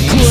take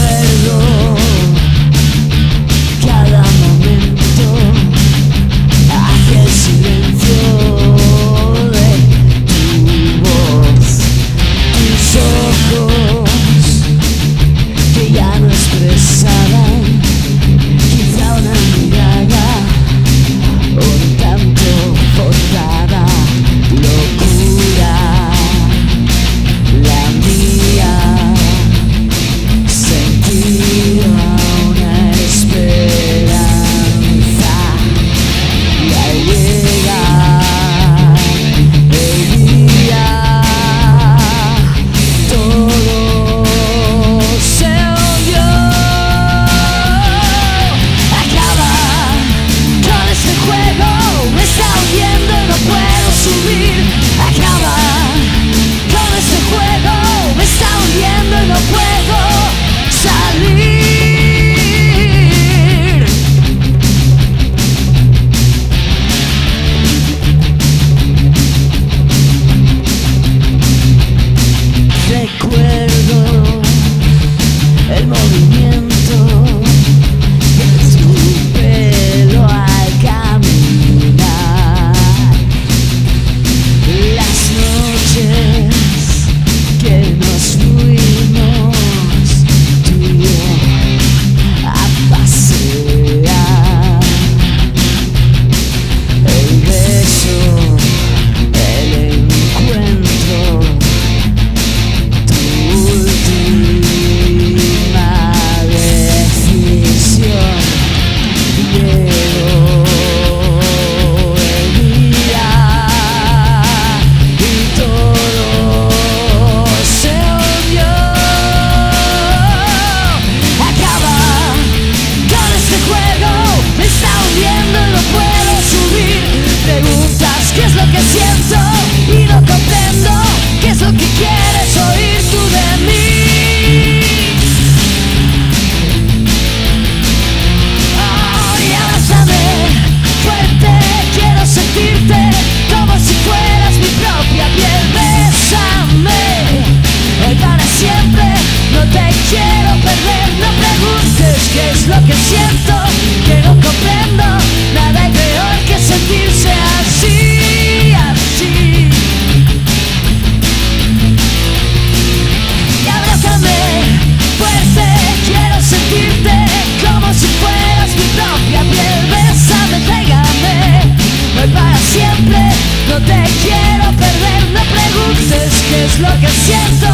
que siento,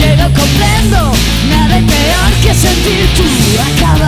que no comprendo, nada es peor que sentir tu acaba.